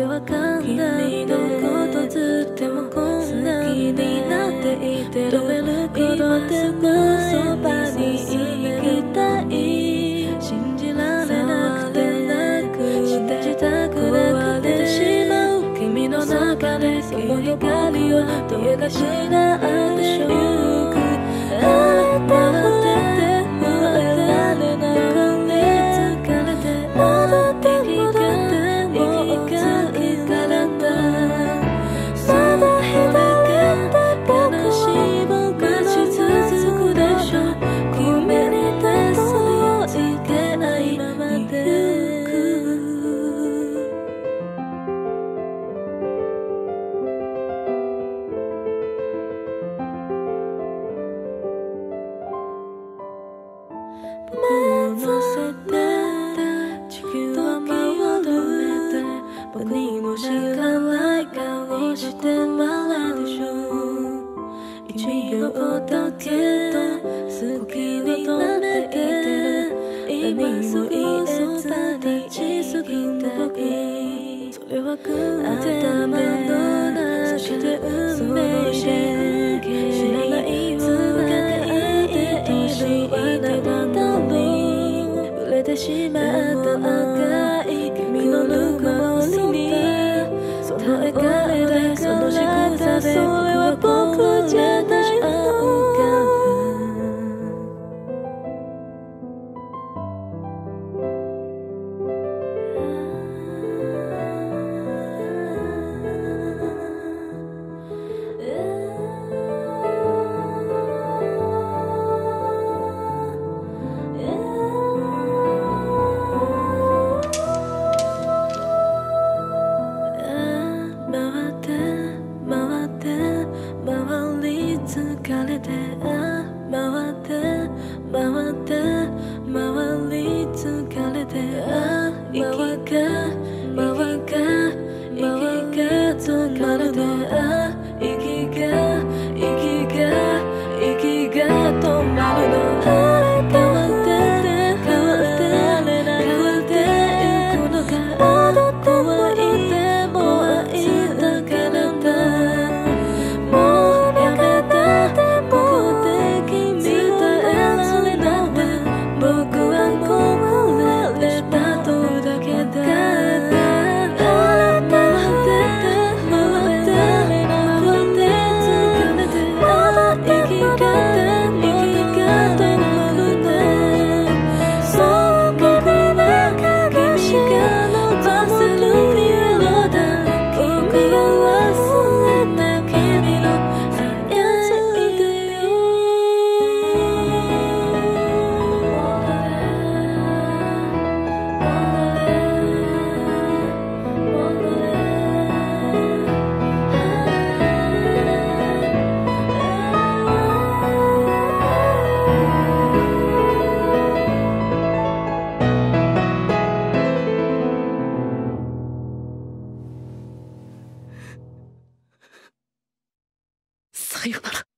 たそれは簡単君のことずっともこんなになっていて止めることでもそばに行きたい。信じられなくてなくしてした。くなくてしまう君の中でその光をどうかしないでしょうかあなた。僕を乗せて地球を回る。僕にも知らない顔して笑うでしょう一秒だけ好きになっていて今も言えず立ちすぎた時それは頭の中で運命で触れてってさよなら「